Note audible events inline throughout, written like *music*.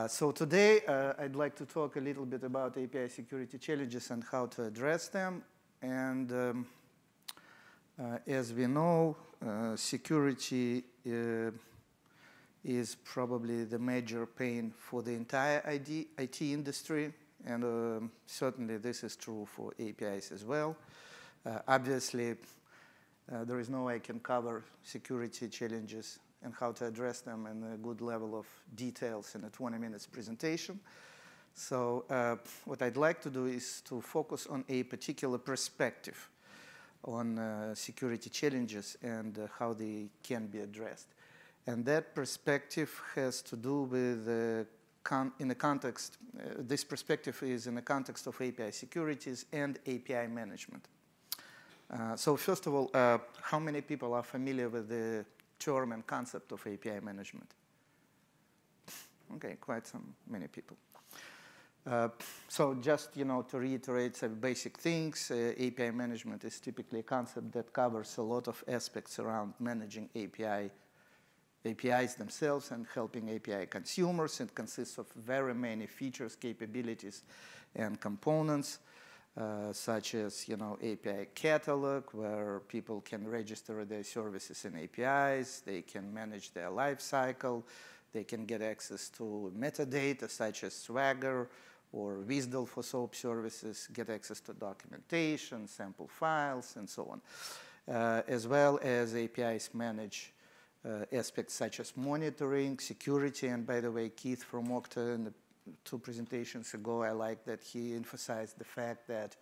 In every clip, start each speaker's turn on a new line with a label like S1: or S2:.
S1: Uh, so today uh, I'd like to talk a little bit about API security challenges and how to address them. And um, uh, as we know, uh, security uh, is probably the major pain for the entire ID, IT industry. And um, certainly this is true for APIs as well. Obviously, there is no way I can cover security challenges and how to address them in a good level of details in a 20 minutes presentation. So uh, what I'd like to do is to focus on a particular perspective on uh, security challenges and uh, how they can be addressed. And that perspective has to do with, uh, in the context, uh, this perspective is in the context of API securities and API management. Uh, so first of all, how many people are familiar with the term and concept of API management? Okay, quite some many people. Uh, so just you know to reiterate some basic things, uh, API management is typically a concept that covers a lot of aspects around managing API APIs themselves and helping API consumers. It consists of very many features, capabilities, and components. Uh, such as you know API catalog, where people can register their services and APIs, they can manage their life cycle, they can get access to metadata such as Swagger or WSDL for SOAP services, get access to documentation, sample files, and so on. Uh, as well as APIs manage uh, aspects such as monitoring, security, and by the way, Keith from Okta in the two presentations ago, I like that he emphasized the fact that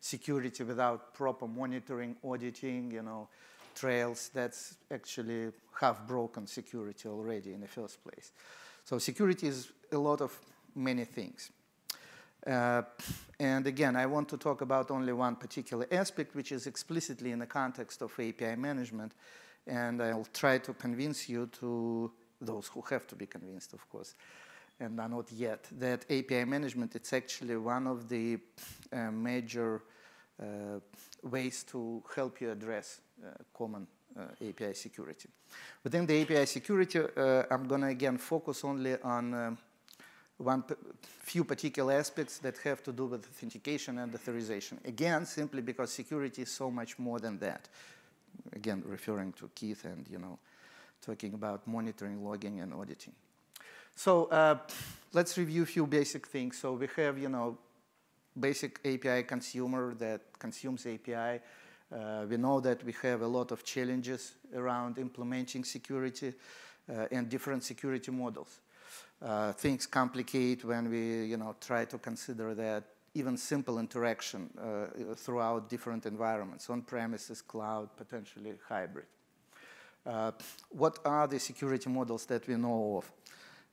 S1: security without proper monitoring, auditing, you know, trails, that's actually half broken security already in the first place. So security is a lot of many things. Uh, and again, I want to talk about only one particular aspect, which is explicitly in the context of API management. And I'll try to convince you to, those who have to be convinced, of course, and are not yet, that API management it's actually one of the uh, major uh, ways to help you address uh, common uh, API security. Within the API security, uh, I'm going to again focus only on uh, one few particular aspects that have to do with authentication and authorization. Again, simply because security is so much more than that. Again, referring to Keith and you know, talking about monitoring, logging, and auditing. So uh, let's review a few basic things. So we have, you know, basic API consumer that consumes API. Uh, we know that we have a lot of challenges around implementing security uh, and different security models. Uh, things complicate when we, you know, try to consider that even simple interaction uh, throughout different environments, on-premises, cloud, potentially hybrid. Uh, what are the security models that we know of?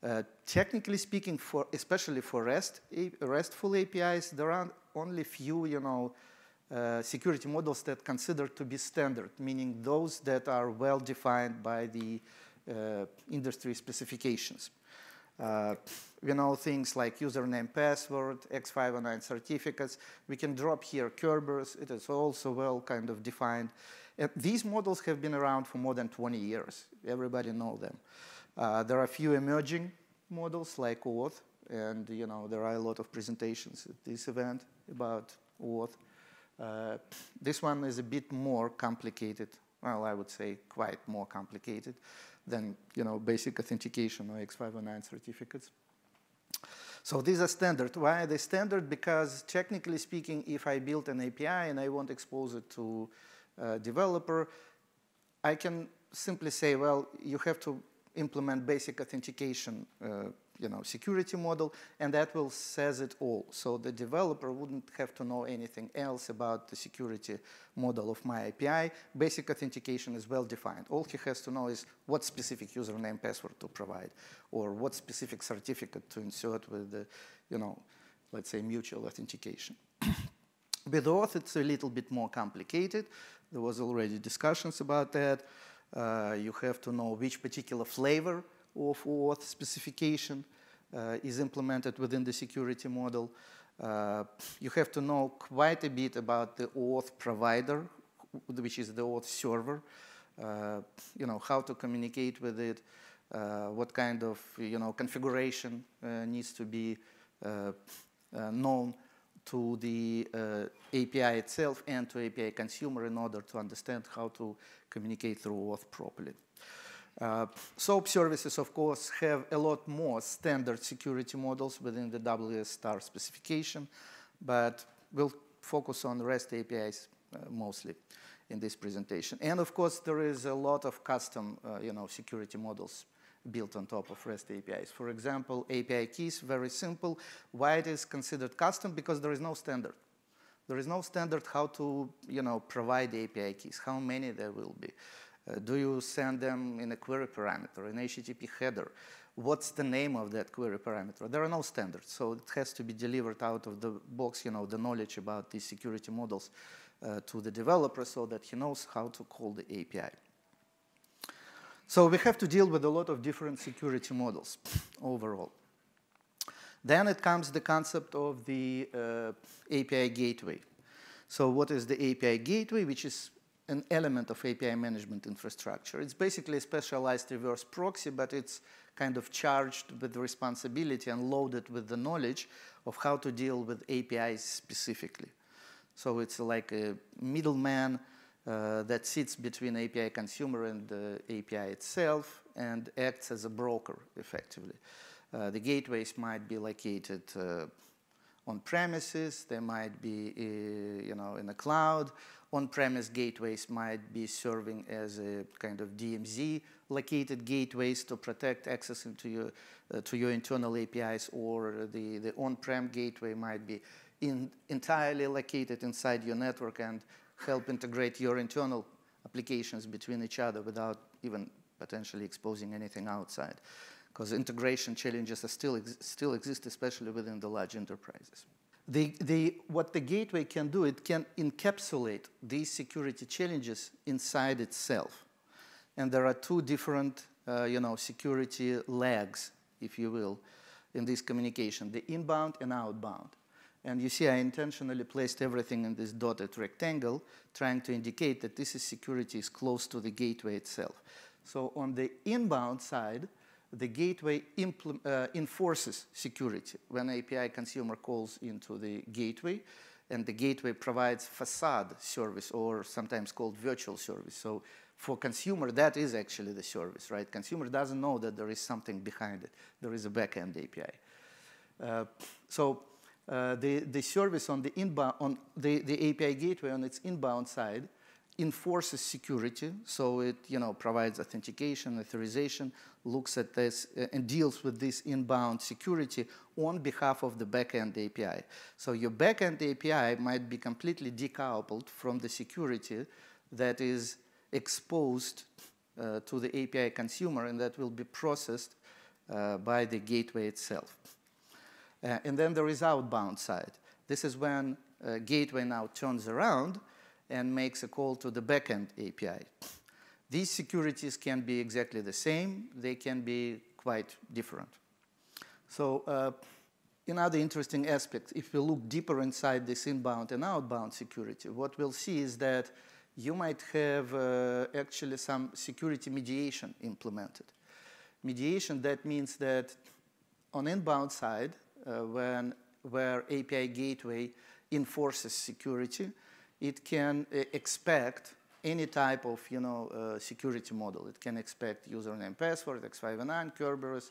S1: Uh, technically speaking, for especially for REST, RESTful APIs, there are only few, you know, uh, security models that considered to be standard, meaning those that are well defined by the uh, industry specifications. Uh, we know things like username, password, X509 certificates. We can drop here Kerberos. It is also well kind of defined. And these models have been around for more than 20 years. Everybody know them. Uh, there are a few emerging models like OAuth, and you know there are a lot of presentations at this event about OAuth. Uh, this one is a bit more complicated. Well, I would say quite more complicated than you know basic authentication or X509 certificates. So these are standard. Why are they standard? Because technically speaking, if I build an API and I want to expose it to a developer, I can simply say, well, you have to implement basic authentication uh, you know, security model, and that will says it all. So the developer wouldn't have to know anything else about the security model of my API. Basic authentication is well defined. All he has to know is what specific username password to provide, or what specific certificate to insert with the, you know, let's say mutual authentication. *coughs* with OAuth, it's a little bit more complicated. There was already discussions about that. Uh, you have to know which particular flavor of OAuth specification uh, is implemented within the security model. Uh, you have to know quite a bit about the OAuth provider, which is the OAuth server, you know, how to communicate with it, what kind of you know configuration needs to be known to the API itself and to API consumer in order to understand how to communicate through OAuth properly. Uh, SOAP services, of course, have a lot more standard security models within the WS star specification, but we'll focus on REST APIs uh, mostly in this presentation. And of course, there is a lot of custom, uh, you know, security models built on top of REST APIs. For example, API keys, very simple. Why it is considered custom? Because there is no standard. There is no standard how to, you know, provide API keys, how many there will be. Uh, do you send them in a query parameter, an HTTP header? What's the name of that query parameter? There are no standards, so it has to be delivered out of the box, you know, the knowledge about these security models uh, to the developer so that he knows how to call the API. So we have to deal with a lot of different security models overall. Then it comes the concept of the uh, API gateway. So what is the API gateway, which is an element of API management infrastructure. It's basically a specialized reverse proxy, but it's kind of charged with responsibility and loaded with the knowledge of how to deal with APIs specifically. So it's like a middleman that sits between API consumer and the API itself and acts as a broker effectively. Uh, the gateways might be located uh, on premises, they might be uh, you know, in the cloud, on-premise gateways might be serving as a kind of DMZ located gateways to protect access into your, uh, to your internal APIs or the, the on-prem gateway might be in, entirely located inside your network and help integrate your internal applications between each other without even potentially exposing anything outside. Because integration challenges still, ex still exist, especially within the large enterprises. The, the, what the gateway can do, it can encapsulate these security challenges inside itself. And there are two different, uh, you know, security legs, if you will, in this communication, the inbound and outbound. And you see I intentionally placed everything in this dotted rectangle, trying to indicate that this is security is close to the gateway itself. So on the inbound side, the gateway uh, enforces security when API consumer calls into the gateway, and the gateway provides facade service or sometimes called virtual service. So for consumer, that is actually the service, right? Consumer doesn't know that there is something behind it. There is a backend API. Uh, so uh, the, the service on the inbound, on the, the API gateway on its inbound side enforces security, so it you know provides authentication, authorization, looks at this uh, and deals with this inbound security on behalf of the backend API. So your backend API might be completely decoupled from the security that is exposed uh, to the API consumer and that will be processed uh, by the gateway itself. Uh, and then there is outbound side. This is when uh, gateway now turns around and makes a call to the backend API. These securities can be exactly the same. They can be quite different. So uh, another interesting aspect, if we look deeper inside this inbound and outbound security, what we'll see is that you might have uh, actually some security mediation implemented. Mediation, that means that on inbound side, when, where API gateway enforces security, it can uh, expect any type of you know, uh, security model. It can expect username, password, X509, Kerberos,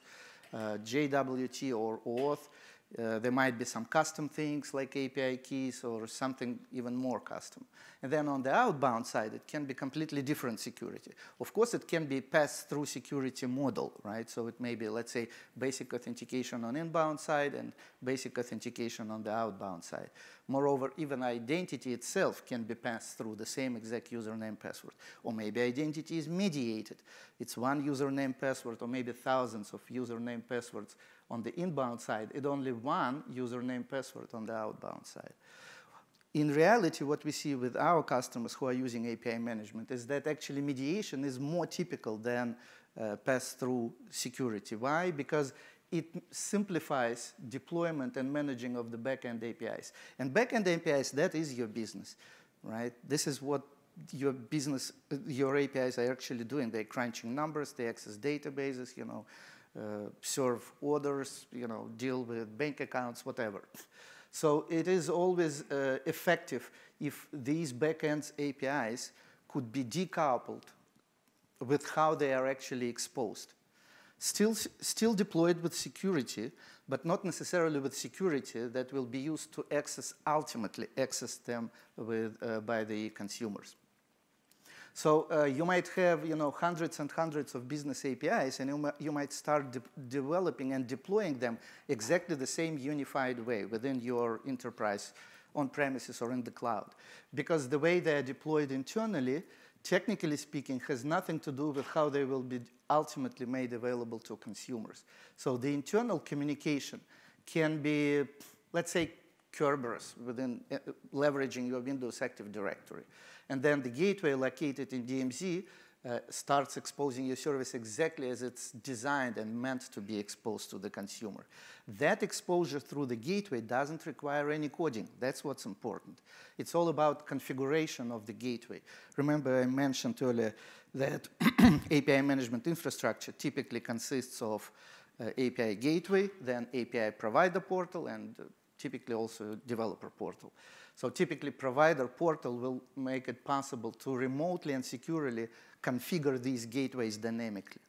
S1: uh, JWT or OAuth. Uh, there might be some custom things like API keys or something even more custom. And then on the outbound side, it can be completely different security. Of course, it can be passed through security model, right? So it may be, let's say, basic authentication on inbound side and basic authentication on the outbound side. Moreover, even identity itself can be passed through the same exact username password. Or maybe identity is mediated. It's one username password or maybe thousands of username passwords on the inbound side and only one username password on the outbound side. In reality, what we see with our customers who are using API management is that actually mediation is more typical than uh, pass-through security. Why? Because it simplifies deployment and managing of the backend APIs. And backend APIs, that is your business, right? This is what your business, your APIs are actually doing. They're crunching numbers, they access databases, you know, uh, serve orders, you know, deal with bank accounts, whatever. So it is always uh, effective if these backend APIs could be decoupled with how they are actually exposed. Still, still deployed with security, but not necessarily with security that will be used to access, ultimately access them with, uh, by the consumers. So uh, you might have, you know, hundreds and hundreds of business APIs, and you, you might start de developing and deploying them exactly the same unified way within your enterprise, on premises or in the cloud. Because the way they are deployed internally, technically speaking, has nothing to do with how they will be ultimately made available to consumers. So the internal communication can be, let's say, Kerberos within uh, leveraging your Windows Active Directory. And then the gateway located in DMZ uh, starts exposing your service exactly as it's designed and meant to be exposed to the consumer. That exposure through the gateway doesn't require any coding. That's what's important. It's all about configuration of the gateway. Remember I mentioned earlier that *clears throat* API management infrastructure typically consists of uh, API gateway, then API provider portal, and uh, typically also developer portal. So typically provider portal will make it possible to remotely and securely configure these gateways dynamically.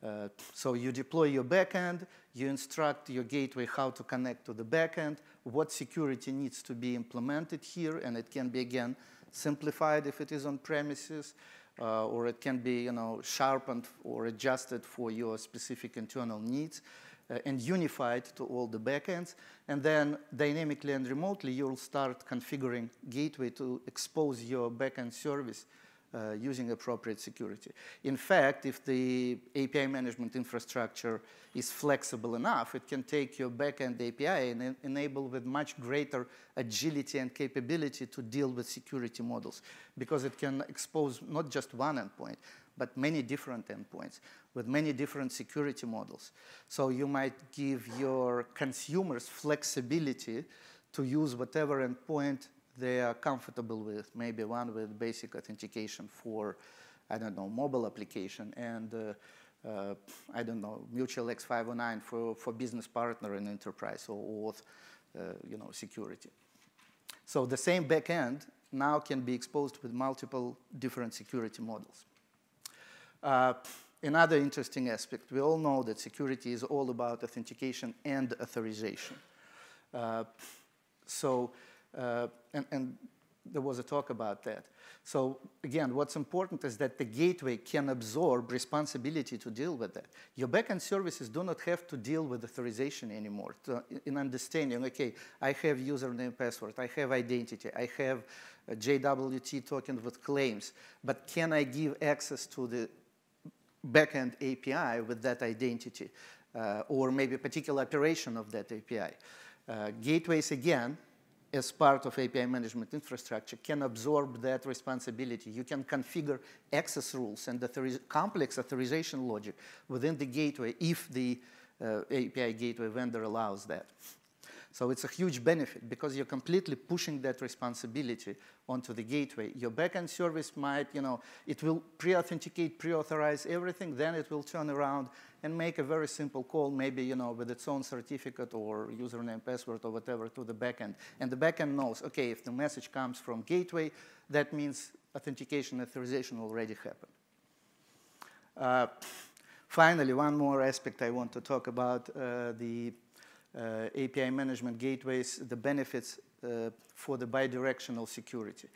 S1: Uh, so you deploy your backend, you instruct your gateway how to connect to the backend, what security needs to be implemented here, and it can be, again, simplified if it is on premises, uh, or it can be, you know, sharpened or adjusted for your specific internal needs uh, and unified to all the backends. And then dynamically and remotely, you'll start configuring gateway to expose your backend service uh, using appropriate security. In fact, if the API management infrastructure is flexible enough, it can take your backend API and en enable with much greater agility and capability to deal with security models because it can expose not just one endpoint, but many different endpoints with many different security models. So you might give your consumers flexibility to use whatever endpoint they are comfortable with, maybe one with basic authentication for, I don't know, mobile application, and uh, uh, I don't know, Mutual X509 for, for business partner and enterprise or OAuth, uh, you know, security. So the same backend now can be exposed with multiple different security models. Another interesting aspect, we all know that security is all about authentication and authorization. Uh, so uh, and, and there was a talk about that. So again, what's important is that the gateway can absorb responsibility to deal with that. Your backend services do not have to deal with authorization anymore. To, in understanding, okay, I have username, password, I have identity, I have JWT token with claims, but can I give access to the backend API with that identity, uh, or maybe a particular operation of that API? Uh, gateways, again, as part of API management infrastructure can absorb that responsibility. You can configure access rules and complex authorization logic within the gateway if the uh, API gateway vendor allows that. So it's a huge benefit because you're completely pushing that responsibility onto the gateway. Your backend service might, you know, it will pre-authenticate, pre-authorize everything, then it will turn around and make a very simple call, maybe, you know, with its own certificate or username, password, or whatever to the backend. And the backend knows, okay, if the message comes from gateway, that means authentication authorization already happened. Uh, finally, one more aspect I want to talk about, uh, the API management gateways, the benefits uh, for the bidirectional security.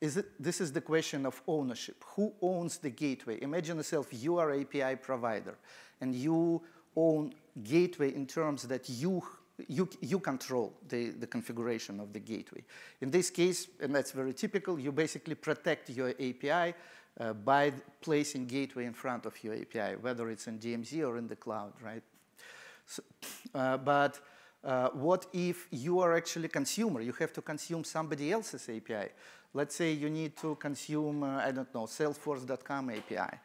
S1: Is it, this is the question of ownership. Who owns the gateway? Imagine yourself, you are API provider, and you own gateway in terms that you you, you control the, the configuration of the gateway. In this case, and that's very typical, you basically protect your API uh, by placing gateway in front of your API, whether it's in DMZ or in the cloud, right? So, uh, but uh, what if you are actually consumer? You have to consume somebody else's API. Let's say you need to consume, uh, I don't know, Salesforce.com API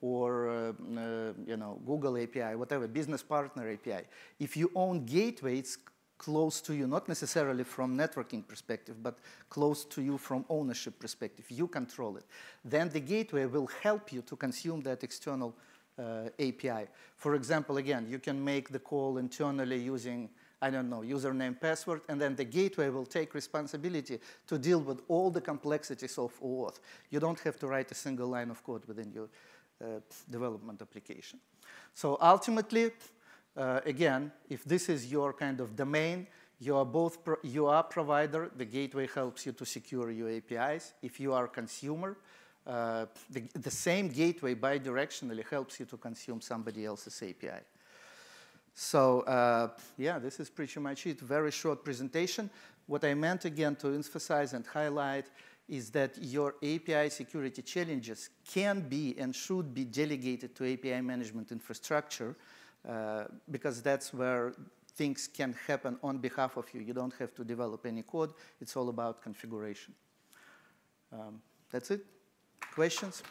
S1: or uh, uh, you know Google API, whatever, business partner API. If you own gateway, it's close to you, not necessarily from networking perspective, but close to you from ownership perspective. You control it. Then the gateway will help you to consume that external API. For example, again, you can make the call internally using, I don't know, username, password, and then the gateway will take responsibility to deal with all the complexities of OAuth. You don't have to write a single line of code within your uh, development application. So ultimately, uh, again, if this is your kind of domain, you are both you are provider. The gateway helps you to secure your APIs. If you are consumer, uh, the, the same gateway bidirectionally helps you to consume somebody else's API. So uh, yeah, this is pretty much it. Very short presentation. What I meant again to emphasize and highlight is that your API security challenges can be and should be delegated to API management infrastructure uh, because that's where things can happen on behalf of you. You don't have to develop any code. It's all about configuration. Um, that's it. Questions?